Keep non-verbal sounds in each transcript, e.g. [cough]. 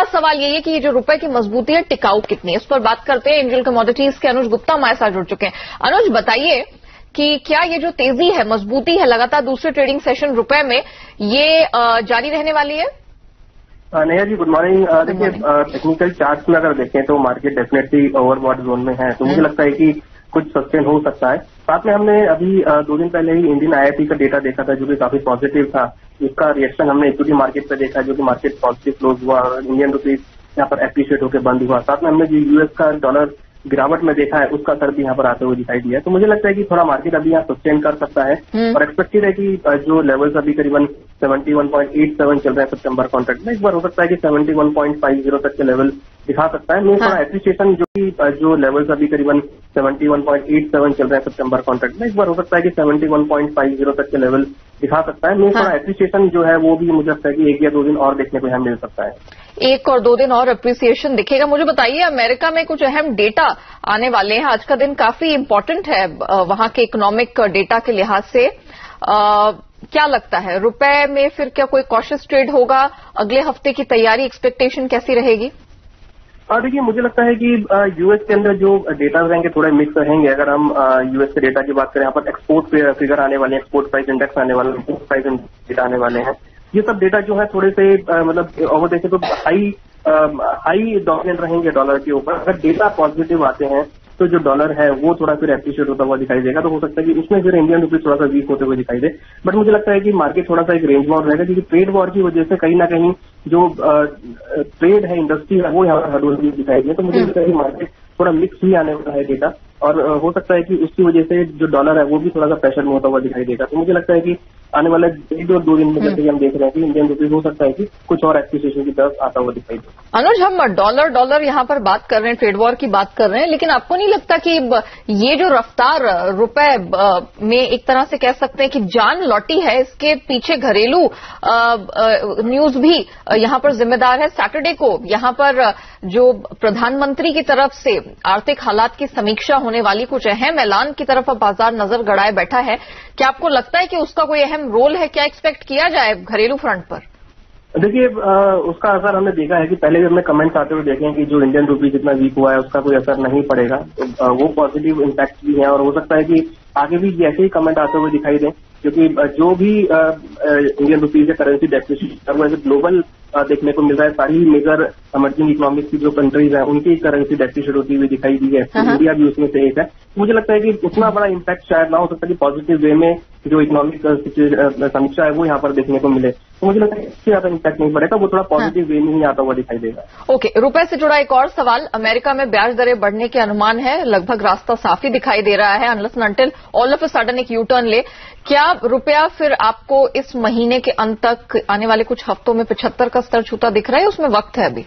खास सवाल यही है कि ये जो रुपए की मजबूती है टिकाऊ कितनी है? इस पर बात करते हैं इंडियन कमोडिटीज के अनुज गुप्ता हमारे साथ जुड़ चुके हैं। अनुज बताइए कि क्या ये जो तेज़ी है मजबूती है लगातार दूसरे ट्रेडिंग सेशन रुपए में ये जारी रहने वाली है? नैया जी गुड मॉर्निंग देखिए टेक्निकल चार्ट में अगर देखें तो मार्केट डेफिनेटली ओवरबॉट जोन में है। तो मुझे हम्म। लगता है कि कुछ सस्टेन हो सकता है। साथ में हमने अभी दो दिन पहले ही इंडियन आईआईटी का डेटा देखा था जो कि काफ़ी पॉजिटिव था। इसका रिएक्शन हमने इक्विटी मार्केट पर देखा जो कि मार्केट पॉजिटिव क्लोज हुआ इंडियन रुपीज़ यहाँ पर एप्रिशिएट होकर बंद हुआ। साथ में हमने जो यूएस का डॉलर गिरावट में देखा है उसका असर भी यहाँ पर आते हुए दिखाई दिया तो मुझे लगता है कि थोड़ा मार्केट अभी यहाँ सस्टेन कर सकता है हम्म। और एक्सपेक्टेड है कि जो लेवल्स अभी करीबन 71.87 चल रहे हैं सितंबर कॉन्ट्रैक्ट में इस बार हो सकता है कि 71.50 तक के लेवल दिखा सकता है। मैं थोड़ा एप्रिसिएशन जो कि जो लेवल्स अभी करीबन 71.87 चल रहे हैं सितंबर कॉन्ट्रैक्ट में इस बार हो सकता है कि 71.50 तक के लेवल दिखा सकता है। मैं थोड़ा एप्रिसिएशन जो है वो भी मुझे लगता है कि एक या दो दिन और देखने को यहाँ मिल सकता है। एक और दो दिन और अप्रिसिएशन दिखेगा। मुझे बताइए अमेरिका में कुछ अहम डेटा आने वाले हैं। आज का दिन काफ़ी इम्पोर्टेंट है वहाँ के इकोनॉमिक डेटा के लिहाज से। आ, क्या लगता है? रुपए में फिर क्या कोई कॉशियस ट्रेड होगा? अगले हफ़्ते की तैयारी एक्सपेक्टेशन कैसी रहेगी? देखिए, मुझे लगता है कि यूएस के अंदर जो डेटा रहेंगे थोड़े मिक्स रहेंगे। अगर हम यूएस के डेटा की बात करें, यहाँ पर एक्सपोर्ट फिगर आने वाले हैं एक्सपोर्ट प्राइस इंडेक्स आने वाले हैं इंपोर्ट प्राइस डेटा आने वाले हैं। ये सब डेटा जो है, थोड़े से मतलब ओवर देखें तो हाई हाई डॉमिनेंट रहेंगे डॉलर के ऊपर। अगर डेटा पॉजिटिव आते हैं तो जो डॉलर है, वो थोड़ा फिर एप्रिशिएट होता हुआ दिखाई देगा तो हो सकता है कि उसमें फिर इंडियन रुपीज़ थोड़ा सा वीक होते हुए दिखाई दे। बट मुझे लगता है कि मार्केट थोड़ा सा एक रेंज में रहेगा, क्योंकि ट्रेड वॉर की वजह से कहीं ना कहीं जो ट्रेड है इंडस्ट्री है, वो यहाँ पर रोज दिखाई दे। तो मुझे लगता है कि मार्केट थोड़ा मिक्स ही आने वाला है डेटा और हो सकता है कि उसकी वजह से जो डॉलर है, वो भी थोड़ा सा प्रेशर में होता हुआ दिखाई देगा। तो मुझे लगता है कि आने वाले एक और दो दिन में जैसे हम देख रहे हैं कि इंडियन रुपीज़ हो सकता है कि कुछ और एक्सप्रेशन की तरफ़ आता हुआ दिखाई दे। अनुज हम डॉलर डॉलर यहाँ पर बात कर रहे हैं ट्रेड वॉर की बात कर रहे हैं लेकिन आपको नहीं लगता कि ये जो रफ्तार रुपए में एक तरह से कह सकते हैं कि जान लौटी है इसके पीछे घरेलू न्यूज़ भी यहाँ पर जिम्मेदार है। सैटरडे को यहाँ पर जो प्रधानमंत्री की तरफ़ से आर्थिक हालात की समीक्षा होने वाली कुछ अहम ऐलान की तरफ़ अब बाज़ार नज़र गड़ाए बैठा है। क्या आपको लगता है कि उसका कोई अहम रोल है क्या एक्सपेक्ट किया जाए घरेलू फ्रंट पर? देखिए उसका असर हमने देखा है कि पहले भी हमने कमेंट्स आते हुए देखे हैं कि जो इंडियन रुपी जितना वीक हुआ है उसका कोई असर नहीं पड़ेगा। तो वो पॉजिटिव इम्पैक्ट भी है और हो सकता है कि आगे भी ऐसे ही कमेंट आते हुए दिखाई दें क्योंकि जो भी इंडियन रुपीज़ या करेंसी डेप्रिशिएशन वो ऐसे ग्लोबल देखने को मिल रहा है सारी मेजर इमर्जिंग इकोनॉमिक की जो कंट्रीज़ है उनकी करेंसी डेप्रिशिएट होती हुई दिखाई दी है। इंडिया हाँ, हाँ। भी उसमें से एक है। मुझे लगता है कि उतना बड़ा इम्पैक्ट शायद ना हो सकता कि पॉजिटिव वे में जो इकोनॉमिक समीक्षा है, वो यहाँ पर देखने को मिले। तो मुझे लगता है इससे ज़्यादा इम्पैक्ट नहीं पड़ेगा, वो थोड़ा पॉजिटिव वे में ही आता हुआ दिखाई देगा। ओके, रुपए से जुड़ा एक और सवाल। अमेरिका में ब्याज दरें बढ़ने के अनुमान है, लगभग रास्ता साफ़ ही दिखाई दे रहा है। Unless until all of a sudden एक यू टर्न ले, क्या रुपया फिर आपको इस महीने के अंत तक आने वाले कुछ हफ्तों में पिछहत्तर का स्तर छूता दिख रहा है उसमें वक्त है अभी?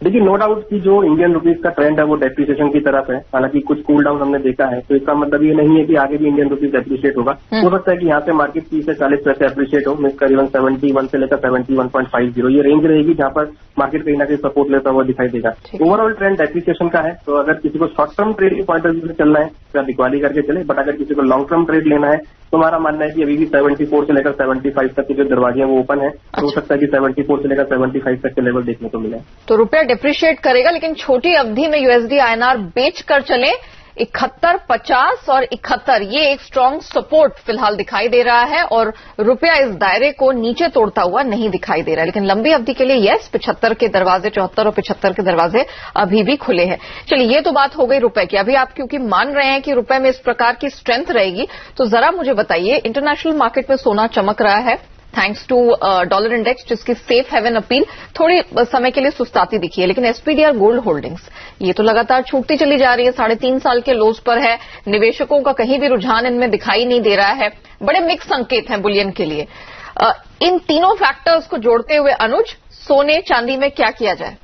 देखिए नो डाउट की जो इंडियन रुपीज़ का ट्रेंड है वो डेप्रिसिएशन की तरफ़ है। हालाँकि कुछ कूल डाउन हमने देखा है तो इसका मतलब ये नहीं है कि आगे भी इंडियन रुपीज़ एप्रिशिएट होगा। हम्म। हो सकता है कि यहाँ से मार्केट तीस से चालीस पैसे एप्रिशिएट हो मीन करीबन सेवेंटी वन से लेकर seventy one point five zero ये रेंज रहेगी जहाँ पर मार्केट कहीं ना कहीं सपोर्ट लेता हुआ दिखाई देगा। ओवरऑल ट्रेंड डेप्रिसिएशन का है तो अगर किसी को शॉर्ट टर्म ट्रेड के पॉइंट ऑफ़ व्यू से चलना है तो दिखवाली करके चले बट अगर किसी को लॉन्ग टर्म ट्रेड लेना है तो हमारा मानना है कि अभी भी 74 से लेकर 75 तक के जो दरवाजे हैं वो ओपन है। तो हो अच्छा। सकता है कि 74 से लेकर 75 तक के लेवल देखने को मिले। तो रुपया डिप्रिशिएट करेगा, लेकिन छोटी अवधि में यूएसडी आईएनआर बेच कर चले। इकहत्तर पचास और इकहत्तर, ये एक स्ट्रांग सपोर्ट फ़िलहाल दिखाई दे रहा है और रुपया इस दायरे को नीचे तोड़ता हुआ नहीं दिखाई दे रहा है। लेकिन लंबी अवधि के लिए यस पिछहत्तर के दरवाजे, चौहत्तर और पिछहत्तर के दरवाजे अभी भी खुले हैं। चलिए, ये तो बात हो गई रुपए की। अभी आप क्योंकि मान रहे हैं कि रुपए में इस प्रकार की स्ट्रेंथ रहेगी तो जरा मुझे बताइए इंटरनेशनल मार्केट में सोना चमक रहा है? थैंक्स टू डॉलर इंडेक्स जिसकी सेफ़ हेवन अपील थोड़ी समय के लिए सुस्ताती दिखी है लेकिन एसपीडीआर गोल्ड होल्डिंग्स ये तो लगातार छूटती चली जा रही है साढ़े तीन साल के लोज पर है निवेशकों का कहीं भी रुझान इनमें दिखाई नहीं दे रहा है बड़े मिक्स संकेत हैं बुलियन के लिए। Uh, इन तीनों फैक्टर्स को जोड़ते हुए अनुज सोने चांदी में क्या किया जाए?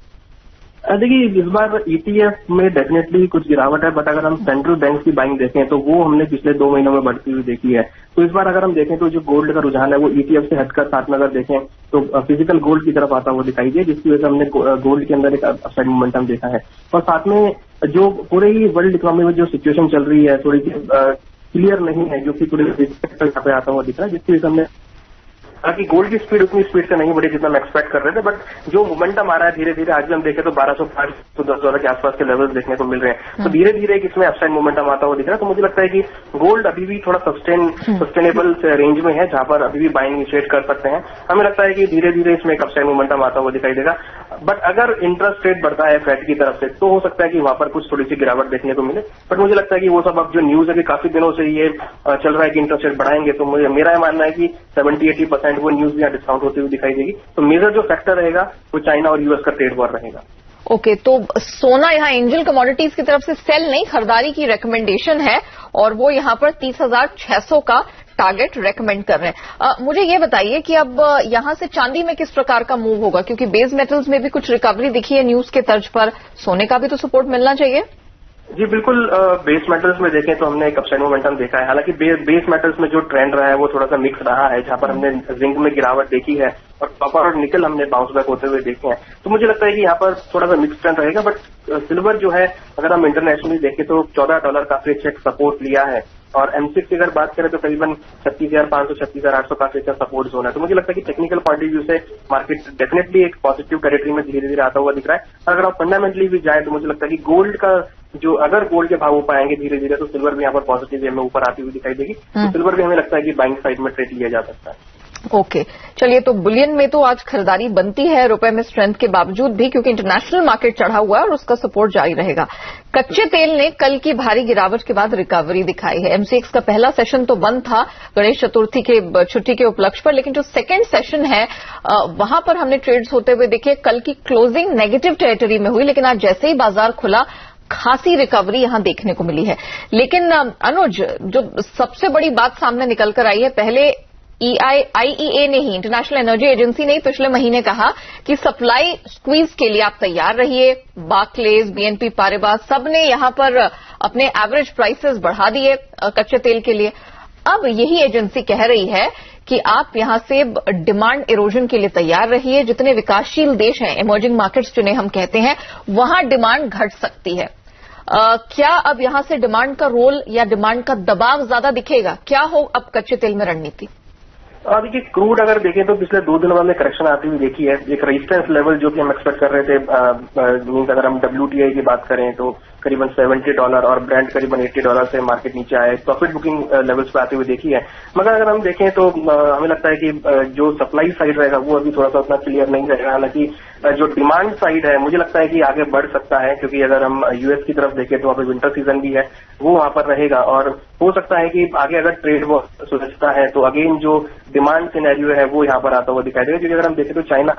देखिए, इस बार ईटीएफ e में डेफिनेटली कुछ गिरावट है बट अगर हम सेंट्रल बैंक की बाइंग देखें तो वो हमने पिछले दो महीनों में बढ़ती हुई देखी है। तो इस बार अगर हम देखें तो जो गोल्ड का रुझान है, वो ईटीएफ e से हटकर साथ में अगर देखें तो फ़िज़िकल गोल्ड की तरफ़ आता हुआ दिखाई दिया, जिसकी वजह से हमने गोल्ड के अंदर एक अपसाइड मोमेंटम देखा है। और साथ में, जो पूरे ही वर्ल्ड इकोनॉमी में जो सिचुएशन चल रही है, थोड़ी सी क्लियर नहीं है, जो कि पूरे पे आता हुआ दिख रहा है, जिसकी वजह से हमने हालाँकि गोल्ड की स्पीड उतनी स्पीड से नहीं बढ़ी जितना हम एक्सपेक्ट कर रहे थे बट जो मोमेंटम आ रहा है धीरे धीरे आज भी हम देखें तो बारह सौ पाँच सौ दस डॉलर के आसपास के लेवल्स देखने को मिल रहे हैं। तो धीरे धीरे इसमें अपसाइड मोमेंटम आता हुआ दिख रहा है। तो मुझे लगता है कि गोल्ड अभी भी थोड़ा सस्टेन सस्टेनेबल रेंज में है जहाँ पर अभी भी बाइंग इनिशिएट कर सकते हैं। हमें लगता है कि धीरे धीरे इसमें एक अपसाइड मोमेंटम आता हुआ दिखाई देगा। बट अगर इंटरेस्ट रेट बढ़ता है फेड की तरफ़ से तो हो सकता है कि वहाँ पर कुछ थोड़ी सी गिरावट देखने को मिले। बट मुझे लगता है कि वो सब अब जो न्यूज़ है कि काफ़ी दिनों से ये चल रहा है कि इंटरेस्ट रेट बढ़ाएँगे तो मुझे मेरा मानना है कि सेवेंटी एटी परसेंट वो न्यूज़ यहाँ डिस्काउंट होती हुई दिखाई देगी। तो मेजर जो फैक्टर रहेगा वो चाइना और यूएस का ट्रेड वॉर रहेगा। ओके okay, तो सोना यहाँ एंजल कमोडिटीज की तरफ़ से सेल नहीं खरीदारी की रिकमेंडेशन है और वो यहाँ पर तीस हज़ार छह सौ का टारगेट रेकमेंड कर रहे हैं। आ, मुझे ये बताइए कि अब यहाँ से चांदी में किस प्रकार का मूव होगा? क्योंकि बेस मेटल्स में भी कुछ रिकवरी दिखी है न्यूज़ के तर्ज पर। सोने का भी तो सपोर्ट मिलना चाहिए। जी बिल्कुल बेस मेटल्स में देखें तो हमने एक अपसाइड मोमेंटम देखा है। हालाँकि बे, बेस मेटल्स में जो ट्रेंड रहा है वो थोड़ा सा मिक्स रहा है जहाँ पर हमने जिंक में गिरावट देखी है और कॉपर और निकल हमने बाउंस बैक होते हुए देखे हैं। तो मुझे लगता है कि यहाँ पर थोड़ा सा मिक्स ट्रेंड रहेगा बट सिल्वर जो है अगर हम इंटरनेशनली देखें तो चौदह डॉलर काफ़ी अच्छा सपोर्ट लिया है। और एमसिक्स की अगर बात करें तो करीबन छत्तीस हज़ार पाँच सौ छत्तीस हज़ार आठ सौ पाँच का सपोर्ट जोन है। तो मुझे लगता है कि टेक्निकल पॉइंट ऑफ़ व्यू से मार्केट डेफिनेटली एक पॉजिटिव टेरिटरी में धीरे धीरे आता हुआ दिख रहा है। अगर आप फंडामेंटली भी जाए तो मुझे लगता है कि गोल्ड का जो अगर गोल्ड के भाव ऊपर आएँगे धीरे धीरे तो सिल्वर भी यहाँ पर पॉजिटिव वे में ऊपर आती हुई दिखाई देगी। तो सिल्वर भी हमें लगता है कि बैंक साइड में ट्रेड लिया जा सकता है। ओके. चलिए तो बुलियन में तो आज खरीदारी बनती है रुपए में स्ट्रेंथ के बावजूद भी, क्योंकि इंटरनेशनल मार्केट चढ़ा हुआ है और उसका सपोर्ट जारी रहेगा। कच्चे तेल ने कल की भारी गिरावट के बाद रिकवरी दिखाई है। एमसीएक्स का पहला सेशन तो बंद था, गणेश चतुर्थी के, छुट्टी के उपलक्ष्य पर, लेकिन जो सेकेंड सेशन है वहाँ पर हमने ट्रेड्स होते हुए देखे, कल की क्लोजिंग नेगेटिव टेरिटरी में हुई, लेकिन आज जैसे ही बाज़ार खुला, खासी रिकवरी यहाँ देखने को मिली है। लेकिन अनुज, जो सबसे बड़ी बात सामने निकलकर आई है, पहले आईईए ने ही इंटरनेशनल एनर्जी एजेंसी ने ही पिछले महीने कहा कि सप्लाई स्क्वीज के लिए आप तैयार रहिए। बाकलेज बीएनपी पारेबा सबने यहाँ पर अपने एवरेज प्राइसेस बढ़ा दिए कच्चे तेल के लिए। अब यही एजेंसी कह रही है कि आप यहाँ से डिमांड इरोजन के लिए तैयार रहिए। जितने विकासशील देश हैं इमर्जिंग मार्केट्स जिन्हें हम कहते हैं वहाँ डिमांड घट सकती है। आ, क्या अब यहाँ से डिमांड का रोल या डिमांड का दबाव ज़्यादा दिखेगा? क्या हो अब कच्चे तेल में रणनीति? देखिए क्रूड अगर देखें तो पिछले दो दिनों में करेक्शन आती हुई देखी है। एक रेजिस्टेंस लेवल जो कि हम एक्सपेक्ट कर रहे थे मीन अगर हम डब्ल्यू की बात करें तो करीबन 70 डॉलर और ब्रांड करीबन 80 डॉलर से मार्केट नीचे आए प्रॉफिट बुकिंग लेवल्स पर आते हुए देखी है। मगर अगर हम देखें तो हमें लगता है कि जो सप्लाई साइड रहेगा वो अभी थोड़ा सा उतना क्लियर नहीं रहेगा। हालाँकि जो डिमांड साइड है, मुझे लगता है कि आगे बढ़ सकता है, क्योंकि अगर हम यूएस की तरफ़ देखें तो वहाँ पर विंटर सीज़न भी है, वो वहाँ पर रहेगा। और हो सकता है कि आगे अगर ट्रेड वो सुलझता है तो अगेन जो डिमांड सिनेरियो है, वो यहाँ पर आता हुआ दिखाई देगा। क्योंकि अगर हम देखें तो चाइना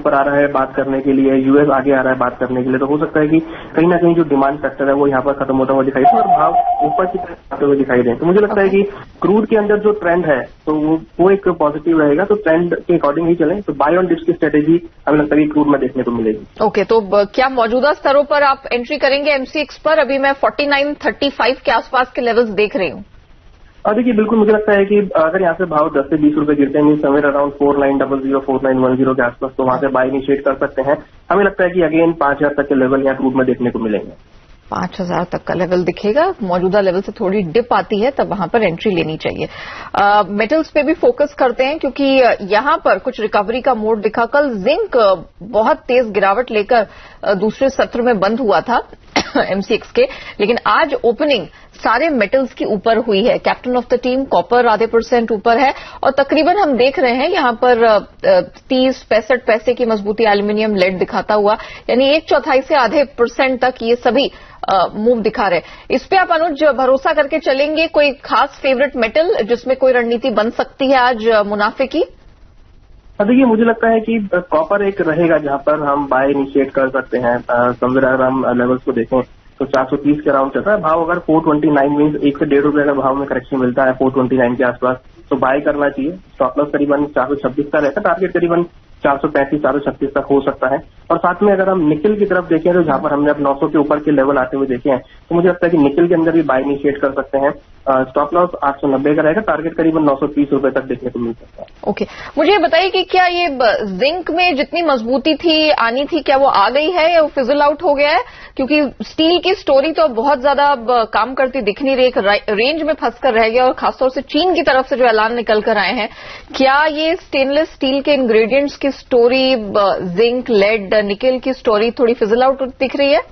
पर आ रहा है बात करने के लिए यूएस आगे आ रहा है बात करने के लिए तो हो सकता है कि कहीं ना कहीं जो डिमांड फैक्टर है वो यहाँ पर खत्म होता हुआ दिखाई दे और भाव ऊपर की तरफ़ आते हुए दिखाई दे तो मुझे लगता है कि क्रूड के अंदर जो ट्रेंड है तो वो एक पॉजिटिव रहेगा तो ट्रेंड के अकॉर्डिंग ही चले। तो बाय ऑन डिप्स की स्ट्रेटेजी हमें लगता है क्रूड में देखने को मिलेगी। ओके तो क्या मौजूदा स्तरों पर आप एंट्री करेंगे एमसीएक्स पर? अभी मैं फोर्टी नाइन थर्टी फाइव के आसपास के लेवल्स देख रही हूँ। देखिए, बिल्कुल मुझे लगता है कि अगर यहाँ से भाव 10 से 20 रुपए गिरते हैं somewhere around four nine double zero four nine one zero के आसपास तो वहाँ से बाय इनिशिएट कर सकते हैं। हमें लगता है कि अगेन पाँच हज़ार तक के लेवल यहाँ क्रूड में देखने को मिलेंगे। पाँच हज़ार तक का लेवल दिखेगा। मौजूदा लेवल से थोड़ी डिप आती है, तब वहाँ पर एंट्री लेनी चाहिए। मेटल्स पे भी फोकस करते हैं, क्योंकि यहाँ पर कुछ रिकवरी का मोड दिखा। कल जिंक बहुत तेज गिरावट लेकर दूसरे सत्र में बंद हुआ था [coughs] एमसीएक्स के। लेकिन आज ओपनिंग सारे मेटल्स की ऊपर हुई है। Captain of the team copper आधे परसेंट ऊपर है। और तकरीबन हम देख रहे हैं, यहाँ पर तीस, पैंसठ पैसे की मजबूती एल्यूमिनियम लेड दिखाता हुआ। यानी एक चौथाई से आधे परसेंट तक ये सभी मूव दिखा रहे इस पे आप अनुज भरोसा करके चलेंगे, कोई खास फेवरेट मेटल जिसमें कोई रणनीति बन सकती है आज मुनाफे की? देखिए, मुझे लगता है कि कॉपर एक रहेगा जहाँ पर हम बाय इनिशिएट कर सकते हैं। समझ अगर हम लेवल्स को देखें। तो 430 के अराउंड चलता है। भाव अगर 429 मीन एक से डेढ़ रुपए का भाव में करेक्शन मिलता है 429 के आसपास तो बाय करना चाहिए। स्टॉप लॉस करीबन चार सौ छब्बीस का रहता है। टारगेट करीबन चार सौ पैंतीस, चार सौ छत्तीस तक हो सकता है। और साथ में अगर हम निकल की तरफ़ देखें तो जहाँ पर हमने अब 900 के ऊपर के लेवल आते हुए देखे हैं तो मुझे लगता है कि निकल के अंदर भी बाय इनिशिएट कर सकते हैं। स्टॉप लॉस आठ सौ नब्बे का रहेगा टारगेट करीबन नौ सौ तीस रुपए तक देखने को मिल सकता है। ओके. मुझे ये बताइए कि क्या ये जिंक में जितनी मजबूती थी, आनी थी, क्या वो आ गई है या वो फिजल आउट हो गया है? क्योंकि स्टील की स्टोरी तो बहुत ज़्यादा काम करती दिख नहीं रही, एक रेंज में फंसकर रह गया और खासतौर से चीन की तरफ़ से जो ऐलान निकल कर आए हैं, क्या ये स्टेनलेस स्टील के इंग्रेडिएंट्स की स्टोरी जिंक लेड निकल की स्टोरी थोड़ी फिजल आउट दिख रही है?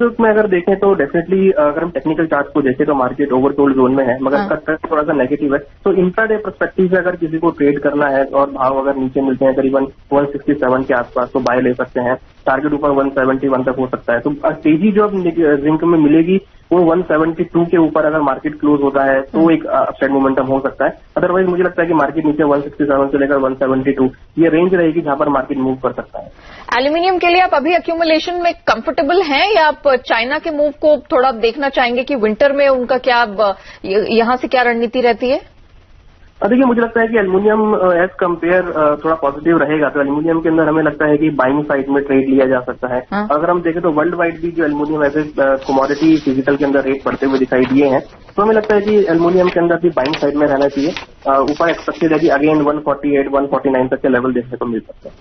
तो उसमें अगर देखें तो डेफिनेटली अगर हम टेक्निकल चार्ट को देखें तो मार्केट ओवरसोल्ड जोन में है मगर हाँ. कट थोड़ा सा नेगेटिव है। तो इंट्राडे परस्पेक्टिव से अगर किसी को ट्रेड करना है और भाव अगर नीचे मिलते हैं करीबन 167 के आसपास तो बाय ले सकते हैं। टारगेट ऊपर 171 तक हो सकता है। तो तेज़ी जो अब जिंक में मिलेगी वो 172 के ऊपर अगर मार्केट क्लोज होता है तो एक अपसाइड मोमेंटम हो सकता है। अदरवाइज़ मुझे लगता है कि मार्केट नीचे 167 से लेकर 172 ये रेंज रहेगी जहाँ पर मार्केट मूव कर सकता है। एल्यूमिनियम के लिए आप अभी अक्यूमुलेशन में कंफर्टेबल हैं या आप चाइना के मूव को थोड़ा देखना चाहेंगे कि विंटर में उनका क्या यहाँ से क्या रणनीति रहती है? देखिए मुझे लगता है कि एल्यूमिनियम एज कंपेयर थोड़ा पॉजिटिव रहेगा तो एल्यूमिनियम के अंदर हमें लगता है कि बाइंग साइड में ट्रेड लिया जा सकता है हाँ? अगर हम देखें तो वर्ल्ड वाइड भी जो aluminium as a commodity physical के अंदर रेट बढ़ते हुए दिखाई दिए हैं तो हमें लगता है कि एल्यूमिनियम के अंदर भी बाइंग साइड में रहना चाहिए। ऊपर एक्सपेक्टेड है कि अगेन 148, 149 तक के लेवल देखने को मिल सकता है।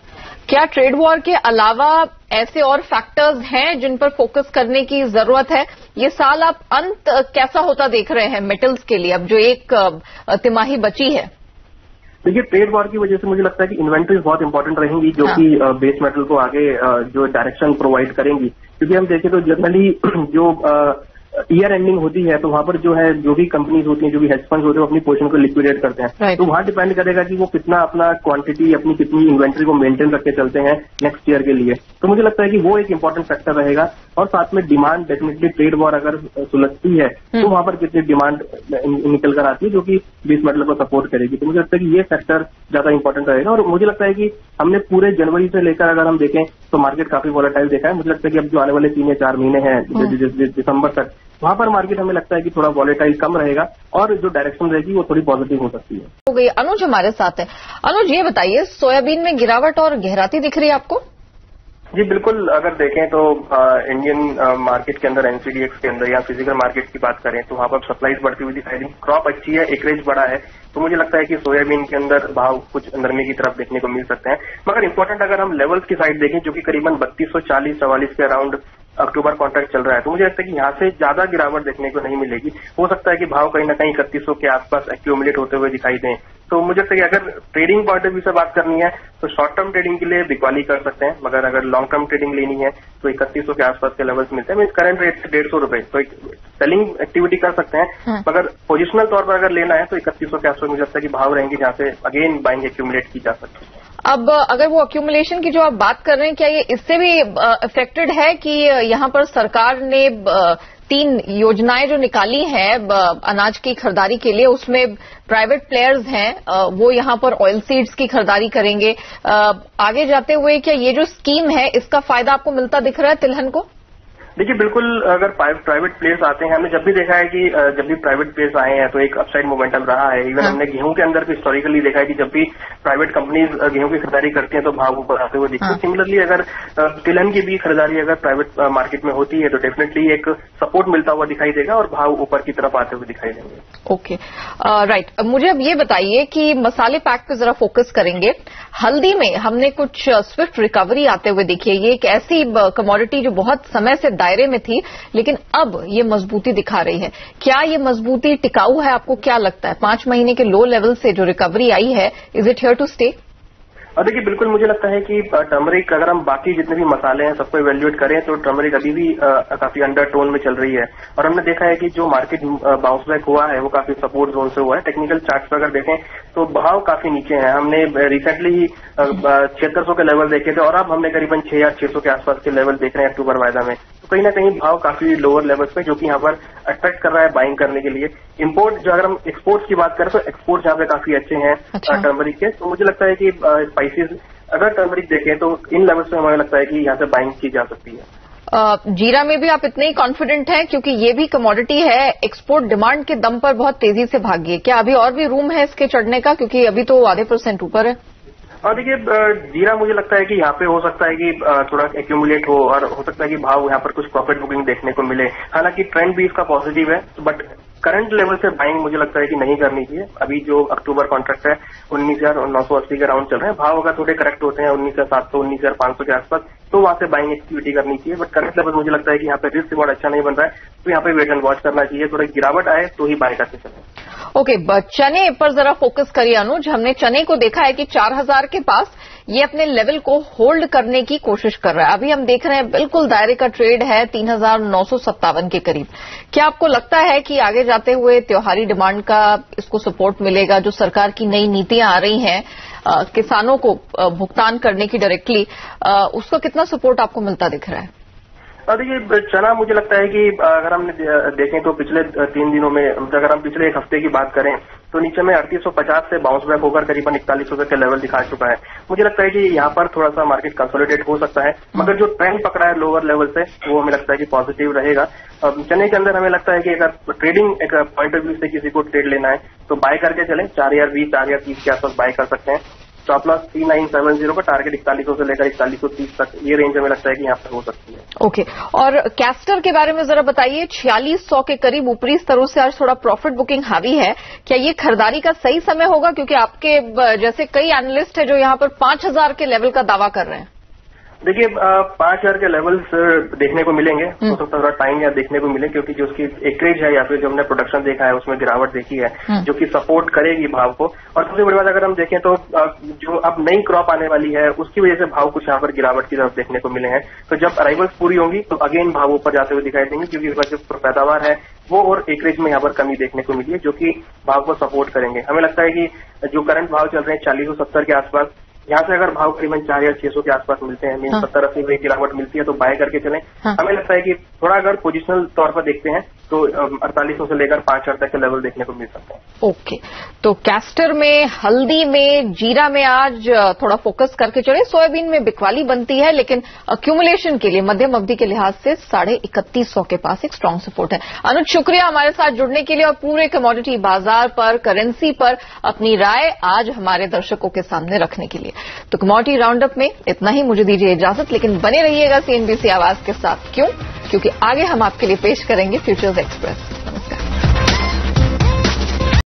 क्या ट्रेड वॉर के अलावा ऐसे और फैक्टर्स हैं जिन पर फोकस करने की ज़रूरत है? ये साल आप अंत कैसा होता देख रहे हैं मेटल्स के लिए? अब जो एक तिमाही बची है। देखिए ट्रेड वॉर की वजह से मुझे लगता है कि इन्वेंट्रीज बहुत इंपॉर्टेंट रहेंगी जो हाँ। कि बेस मेटल को आगे जो डायरेक्शन प्रोवाइड करेंगी। क्योंकि हम देखें तो जनरली [clears throat] जो ईयर एंडिंग होती है तो वहाँ पर जो है जो भी कंपनीज़ होती हैं जो भी हेज फंड होते हैं वो अपनी पोर्शन को लिक्विडेट करते हैं. तो वहाँ डिपेंड करेगा कि वो कितना अपना क्वांटिटी अपनी कितनी इन्वेंट्री को मेंटेन करके चलते हैं नेक्स्ट ईयर के लिए तो मुझे लगता है कि वो एक इंपॉर्टेंट फैक्टर रहेगा और साथ में डिमांड डेफिनेटली ट्रेड वॉर अगर सुलझती है तो हम्म। वहाँ पर कितनी डिमांड निकल कर आती है जो कि बेस मेटल को सपोर्ट करेगी तो मुझे लगता है कि ये फैक्टर ज़्यादा इंपॉर्टेंट रहेगा और मुझे लगता है कि हमने पूरे जनवरी से लेकर अगर हम देखें तो मार्केट काफ़ी वॉलेटाइल देखा है मुझे लगता है कि अब जो आने वाले तीन या चार महीने हैं हम्म। दिसंबर तक वहाँ पर मार्केट हमें लगता है कि थोड़ा वॉलेटाइल कम रहेगा और जो डायरेक्शन रहेगी वो थोड़ी पॉजिटिव हो सकती है। हो गई। अनुज हमारे साथ है। अनुज ये बताइए सोयाबीन में गिरावट और गहराती दिख रही है आपको? जी बिल्कुल अगर देखें तो आ, इंडियन आ, मार्केट के अंदर एनसीडीएक्स के अंदर या फ़िज़िकल मार्केट की बात करें तो वहाँ पर सप्लाईज बढ़ती हुई दिखाई दी। क्रॉप अच्छी है एकरेज बड़ा है तो मुझे लगता है कि सोयाबीन के अंदर भाव कुछ नरमी की तरफ़ देखने को मिल सकते हैं। मगर इंपॉर्टेंट अगर हम लेवल्स की साइड देखें जो कि करीबन बत्तीस सौ चालीस चवालीस के अराउंड अक्टूबर कॉन्ट्रैक्ट चल रहा है। तो मुझे लगता है कि यहाँ से ज़्यादा गिरावट देखने को नहीं मिलेगी। हो सकता है कि भाव कहीं ना कहीं इकतीस के आसपास एक्यूमुलेट होते हुए दिखाई दें। तो मुझे लगता है कि अगर ट्रेडिंग पॉइंट ऑफ़ व्यू से बात करनी है तो शॉर्ट टर्म ट्रेडिंग के लिए बिकवाली कर सकते हैं। मगर अगर लॉन्ग टर्म ट्रेडिंग लेनी है तो इकतीस के आसपास के लेवल्स मिलते हैं। मीन करंट रेट से डेढ़ सौ रुपए। तो एक सेलिंग एक्टिविटी कर सकते हैं। हाँ। मगर पोजिशनल तौर पर अगर लेना है तो इकतीस के आसपास मुझे लगता है कि भाव रहेंगे जहाँ से अगेन बाइंग एक्यूमुलेट की जा सकती है। अब अगर वो अक्यूमुलेशन की जो आप बात कर रहे हैं, क्या ये इससे भी इफेक्टेड है कि यहाँ पर सरकार ने तीन योजनाएँ जो निकाली हैं अनाज की खरीदारी के लिए, उसमें प्राइवेट प्लेयर्स हैं वो यहाँ पर ऑयल सीड्स की खरीदारी करेंगे। आगे जाते हुए क्या ये जो स्कीम है, इसका फ़ायदा आपको मिलता दिख रहा है तिलहन को? देखिए बिल्कुल अगर प्राइवेट प्लेयर्स आते हैं हमने जब भी देखा है कि जब भी प्राइवेट प्लेयर्स आए हैं तो एक अपसाइड मोमेंटम रहा है। इवन हाँ। हमने गेहूँ के अंदर भी हिस्टोरिकली देखा है कि जब भी प्राइवेट कंपनीज़ गेहूँ की खरीदारी करती हैं तो भाव ऊपर आते हुए दिखते हैं। सिमिलरली हाँ। अगर तिलहन की भी खरीदारी अगर प्राइवेट मार्केट में होती है तो डेफिनेटली एक सपोर्ट मिलता हुआ दिखाई देगा और भाव ऊपर की तरफ़ आते हुए दिखाई देंगे। ओके राइट मुझे अब ये बताइए कि मसाले पैक पे जरा फोकस करेंगे। हल्दी में हमने कुछ स्विफ्ट रिकवरी आते हुए देखी है। ये एक ऐसी कमोडिटी जो बहुत समय से दायरे में थी लेकिन अब ये मजबूती दिखा रही है। क्या ये मजबूती टिकाऊ है? आपको क्या लगता है? पाँच महीने के लो लेवल से जो रिकवरी आई है is it here to stay और देखिए बिल्कुल मुझे लगता है कि टर्मरिक अगर हम बाकी जितने भी मसाले हैं सबको इवेल्युएट करें तो टर्मरिक अभी भी आ, काफ़ी अंडर टोन में चल रही है। और हमने देखा है कि जो मार्केट बाउंस बैक हुआ है वो काफ़ी सपोर्ट जोन से हुआ है। टेक्निकल चार्ट पर अगर देखें तो भाव काफ़ी नीचे हैं। हमने रिसेंटली ही छिहत्तर के लेवल देखे थे और अब हमने करीबन छह या छह सौ के आसपास के लेवल देख रहे हैं अक्टूबर वायदा में। कहीं ना कहीं भाव काफ़ी लोअर लेवल्स पे जो कि यहाँ पर अट्रैक्ट कर रहा है बाइंग करने के लिए। इम्पोर्ट जो अगर हम एक्सपोर्ट्स की बात करें तो एक्सपोर्ट यहाँ पे काफ़ी अच्छे हैं अच्छा। टर्मरिक के। तो मुझे लगता है कि स्पाइसेस अगर टर्मरिक देखें तो इन लेवल्स पे हमें लगता है कि यहाँ से बाइंग की जा सकती है। जीरा में भी आप इतने ही कॉन्फिडेंट हैं क्योंकि ये भी कमोडिटी है एक्सपोर्ट डिमांड के दम पर बहुत तेज़ी से भागी है। क्या अभी और भी रूम है इसके चढ़ने का? क्योंकि अभी तो आधे परसेंट ऊपर है। और देखिए जीरा मुझे लगता है कि यहाँ पे हो सकता है कि थोड़ा एक्यूमुलेट हो और हो सकता है कि भाव यहाँ पर कुछ प्रॉफिट बुकिंग देखने को मिले। हालाँकि ट्रेंड भी इसका पॉजिटिव है बट करंट लेवल से बाइंग मुझे लगता है कि नहीं करनी चाहिए। अभी जो अक्टूबर कॉन्ट्रैक्ट है, उन्नीस हज़ार नौ सौ अस्सी के राउंड चल रहे हैं। भाव अगर थोड़े करेक्ट होते हैं, उन्नीस हज़ार सात सौ, उन्नीस हज़ार पाँच सौ के आसपास तो वहाँ से बाइंग एक्टिविटी करनी चाहिए। बट करंट लेवल मुझे लगता है कि यहाँ पे रिस्क रिवॉर्ड अच्छा नहीं बन रहा है। तो यहाँ पे वेट एंड वॉच करना चाहिए। थोड़ी गिरावट आए तो ही बाय करके चले। ओके चने पर जरा फोकस करिए, अनुज। हमने चने को देखा है कि चार हज़ार के पास ये अपने लेवल को होल्ड करने की कोशिश कर रहा है। अभी हम देख रहे हैं, बिल्कुल दायरे का ट्रेड है तीन हज़ार नौ सौ सत्तावन के करीब। क्या आपको लगता है कि आगे जाते हुए त्योहारी डिमांड का इसको सपोर्ट मिलेगा? जो सरकार की नई नीतियाँ आ रही हैं किसानों को भुगतान करने की डायरेक्टली उसका कितना सपोर्ट आपको मिलता दिख रहा है? देखिए चना मुझे लगता है कि अगर हम देखें तो पिछले तीन दिनों में, अगर हम पिछले एक हफ़्ते की बात करें तो नीचे में अड़तीस से बाउंस बैक होकर करीबन इकतालीस सौ का लेवल दिखा चुका है। मुझे लगता है कि यहाँ पर थोड़ा सा मार्केट कंसोलिडेट हो सकता है मगर जो ट्रेंड पकड़ा है लोअर लेवल से वो हमें लगता है कि पॉजिटिव रहेगा। चेन्नई के अंदर हमें लगता है कि अगर ट्रेडिंग एक पॉइंट ऑफ़ व्यू से किसी को ट्रेड लेना है तो बाय करके चले चार हज़ार बीस चार हज़ार तीस के आसपास बाय कर सकते हैं। Stop loss three nine seven zero का टारगेट इकतालीस सौ से लेकर इकतालीस सौ तीस तक ये रेंज हमें लगता है कि यहाँ पर हो सकती है। Okay okay. और कैस्टर के बारे में जरा बताइए, छियालीस सौ के करीब ऊपरी स्तरों से आज थोड़ा प्रॉफिट बुकिंग हावी है। क्या ये खरीदारी का सही समय होगा? क्योंकि आपके जैसे कई एनालिस्ट है जो यहाँ पर पाँच हज़ार के लेवल का दावा कर रहे हैं। देखिए पाँच हज़ार के लेवल्स देखने को मिलेंगे हम्म। हो सकता है थोड़ा टाइम या देखने को मिले क्योंकि जो उसकी एकरेज है या फिर जो हमने प्रोडक्शन देखा है उसमें गिरावट देखी है हम्म। जो कि सपोर्ट करेगी भाव को और सबसे बड़ी बात अगर हम देखें तो जो अब नई क्रॉप आने वाली है उसकी वजह से भाव कुछ यहाँ पर गिरावट की तरफ़ देखने को मिले हैं तो जब अराइवल्स पूरी होंगी तो अगेन भाव ऊपर जाते हुए दिखाई देंगे क्योंकि जो पैदावार है वो और एकरेज में यहाँ पर कमी देखने को मिली है जो कि भाव को सपोर्ट करेंगे हमें लगता है कि जो करंट भाव चल रहे हैं चालीस सौ सत्तर के आसपास यहाँ से अगर भाव करीबन चार या छह सौ के आसपास मिलते हैं मीन हाँ। सत्तर अस्सी रुपये गिरावट मिलती है तो बाय करके चलें हाँ। हमें लगता है कि थोड़ा अगर पोजिशनल तौर पर देखते हैं तो अड़तालीस सौ लेकर पाँच हज़ार तक के लेवल देखने को मिल सकते हैं। ओके। तो कैस्टर में, हल्दी में, जीरा में आज थोड़ा फोकस करके चले। सोयाबीन में बिकवाली बनती है, लेकिन अक्यूमुलेशन के लिए, मध्यम अवधि के लिहाज से साढ़े इकतीस सौ के पास एक स्ट्रांग सपोर्ट है। अनुज, शुक्रिया हमारे साथ जुड़ने के लिए और पूरे कमोडिटी बाज़ार पर करेंसी पर अपनी राय आज हमारे दर्शकों के सामने रखने के लिए। तो कमोडिटी राउंडअप में इतना ही, मुझे दीजिए इजाज़त, लेकिन बने रहिएगा सीएनबीसी आवाज़ के साथ। क्यों? क्योंकि आगे हम आपके लिए पेश करेंगे फ्यूचर्स Express.